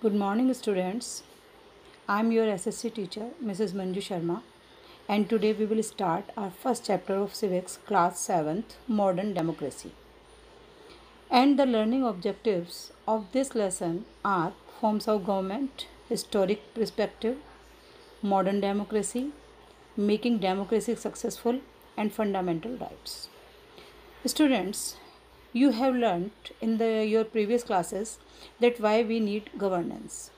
Good morning, students. I am your SSC teacher, Mrs. Manju Sharma, and today we will start our first chapter of Civics, class 7th, Modern Democracy. And the learning objectives of this lesson are forms of government, historic perspective, modern democracy, making democracy successful, and fundamental rights. Students, you have learned in the, your previous classes that why we need governance.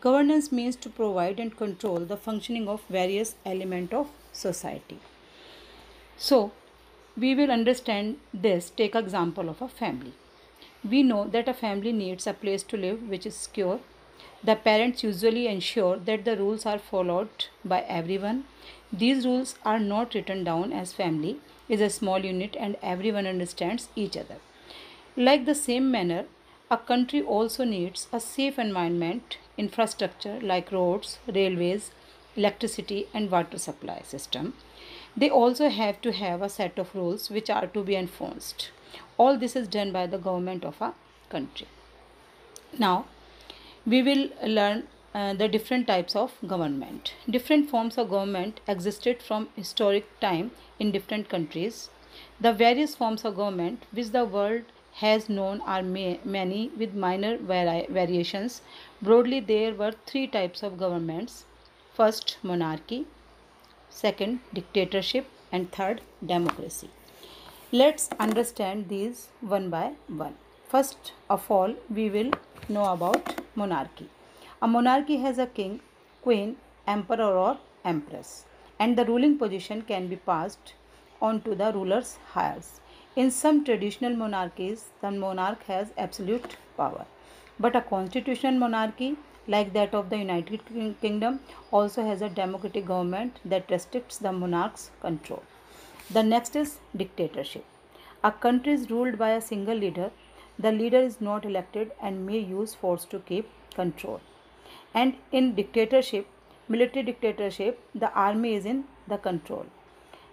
Governance means to provide and control the functioning of various elements of society. So, we will understand this. Take example of a family. We know that a family needs a place to live which is secure. The parents usually ensure that the rules are followed by everyone. These rules are not written down as family is a small unit and everyone understands each other. Like the same manner, a country also needs a safe environment, infrastructure like roads, railways, electricity and water supply system. They also have to have a set of rules which are to be enforced. All this is done by the government of a country. Now, we will learn uh, the different types of government. Different forms of government existed from historic time in different countries. The various forms of government which the world has known are ma- many with minor vari- variations. Broadly, there were three types of governments first, monarchy, second, dictatorship, and third, democracy. Let's understand these one by one. First of all, we will know about monarchy. A monarchy has a king, queen, emperor, or empress, and the ruling position can be passed on to the ruler's heirs. In some traditional monarchies, the monarch has absolute power. But a constitutional monarchy, like that of the United Kingdom, also has a democratic government that restricts the monarch's control. The next is dictatorship. A country is ruled by a single leader. The leader is not elected and may use force to keep control. And in dictatorship, military dictatorship, the army is in the control.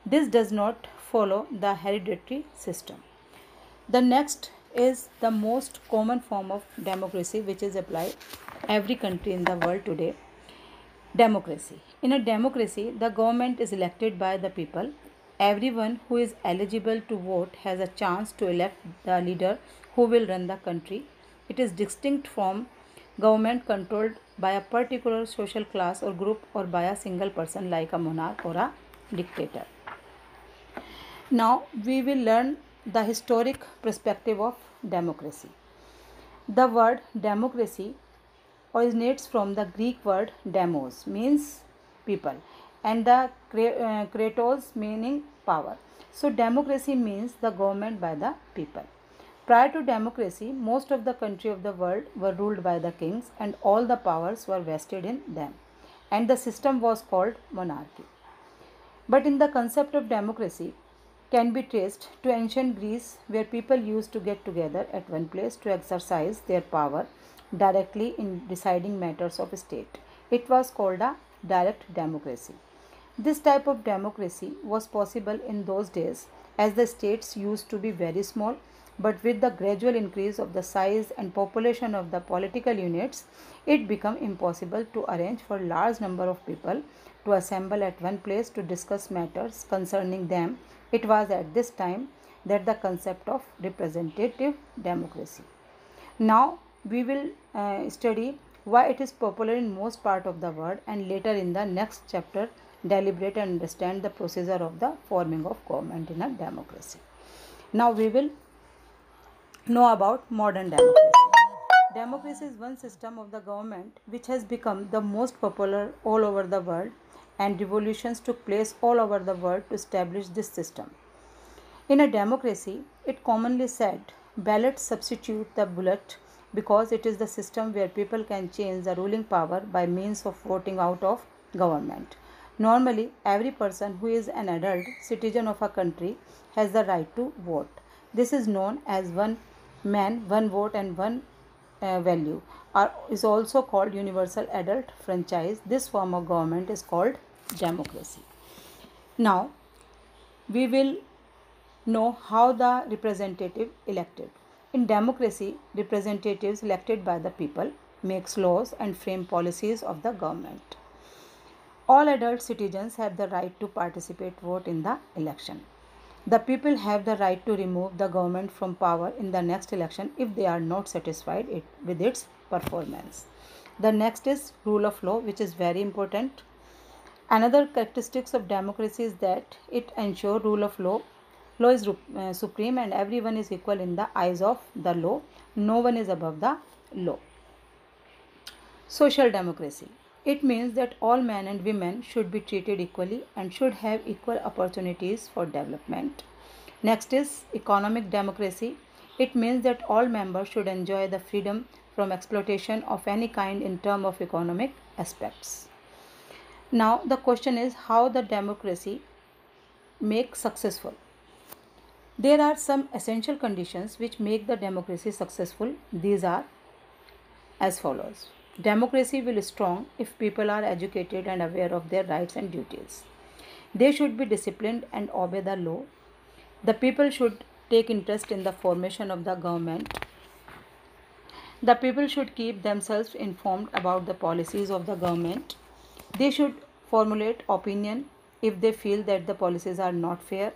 This does not follow the hereditary system. The next is the most common form of democracy which is applied every country in the world today. Democracy. In a democracy the government is elected by the people. Everyone who is eligible to vote has a chance to elect the leader who will run the country. It is distinct from government controlled by a particular social class or group or by a single person like a monarch or a dictator now we will learn the historic perspective of democracy. The word democracy originates from the Greek word demos means people and the uh, kratos meaning power. So democracy means the government by the people. Prior to democracy, most of the country of the world were ruled by the kings and all the powers were vested in them and the system was called monarchy. But in the concept of democracy, can be traced to ancient Greece, where people used to get together at one place to exercise their power directly in deciding matters of state. It was called a direct democracy. This type of democracy was possible in those days as the states used to be very small, but with the gradual increase of the size and population of the political units, it became impossible to arrange for large number of people to assemble at one place to discuss matters concerning them it was at this time that the concept of representative democracy. Now we will uh, study why it is popular in most part of the world and later in the next chapter deliberate and understand the procedure of the forming of government in a democracy. Now we will know about modern democracy. Democracy is one system of the government which has become the most popular all over the world and revolutions took place all over the world to establish this system. In a democracy, it commonly said ballots substitute the bullet because it is the system where people can change the ruling power by means of voting out of government. Normally, every person who is an adult citizen of a country has the right to vote. This is known as one man, one vote, and one uh, value are, is also called universal adult franchise. This form of government is called democracy. Now, we will know how the representative elected. In democracy, representatives elected by the people makes laws, and frame policies of the government. All adult citizens have the right to participate vote in the election. The people have the right to remove the government from power in the next election if they are not satisfied it, with its performance. The next is rule of law, which is very important. Another characteristics of democracy is that it ensures rule of law. Law is uh, supreme and everyone is equal in the eyes of the law. No one is above the law. Social democracy. It means that all men and women should be treated equally and should have equal opportunities for development. Next is economic democracy. It means that all members should enjoy the freedom from exploitation of any kind in terms of economic aspects. Now the question is how the democracy make successful. There are some essential conditions which make the democracy successful. These are as follows. Democracy will be strong if people are educated and aware of their rights and duties. They should be disciplined and obey the law. The people should take interest in the formation of the government. The people should keep themselves informed about the policies of the government. They should formulate opinion if they feel that the policies are not fair.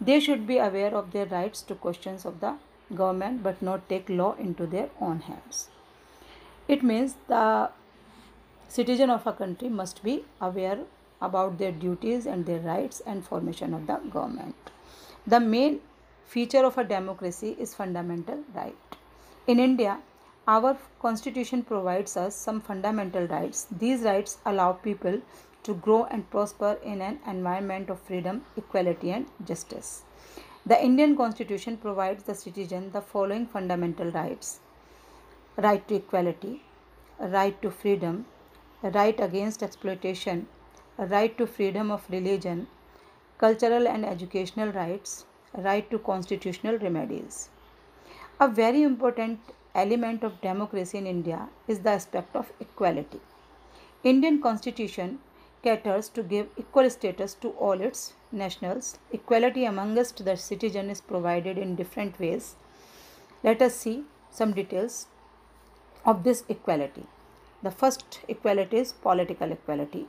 They should be aware of their rights to questions of the government but not take law into their own hands. It means the citizen of a country must be aware about their duties and their rights and formation of the government. The main feature of a democracy is fundamental right. In India, our constitution provides us some fundamental rights. These rights allow people to grow and prosper in an environment of freedom, equality and justice. The Indian constitution provides the citizen the following fundamental rights right to equality, right to freedom, right against exploitation, right to freedom of religion, cultural and educational rights, right to constitutional remedies. A very important element of democracy in India is the aspect of equality. Indian constitution caters to give equal status to all its nationals. Equality amongst the citizen is provided in different ways. Let us see some details of this equality. The first equality is political equality.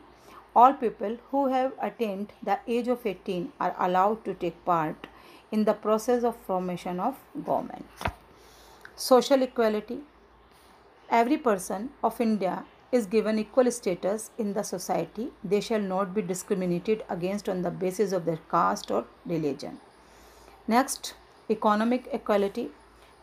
All people who have attained the age of 18 are allowed to take part in the process of formation of government. Social equality. Every person of India is given equal status in the society. They shall not be discriminated against on the basis of their caste or religion. Next, economic equality.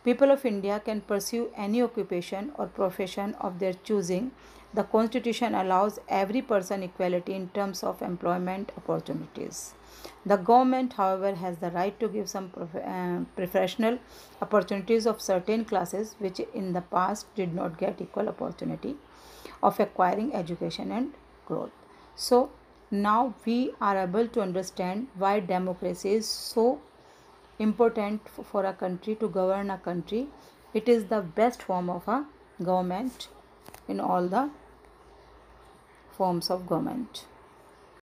People of India can pursue any occupation or profession of their choosing. The Constitution allows every person equality in terms of employment opportunities. The government, however, has the right to give some uh, professional opportunities of certain classes which in the past did not get equal opportunity of acquiring education and growth. So now we are able to understand why democracy is so important for a country to govern a country it is the best form of a government in all the forms of government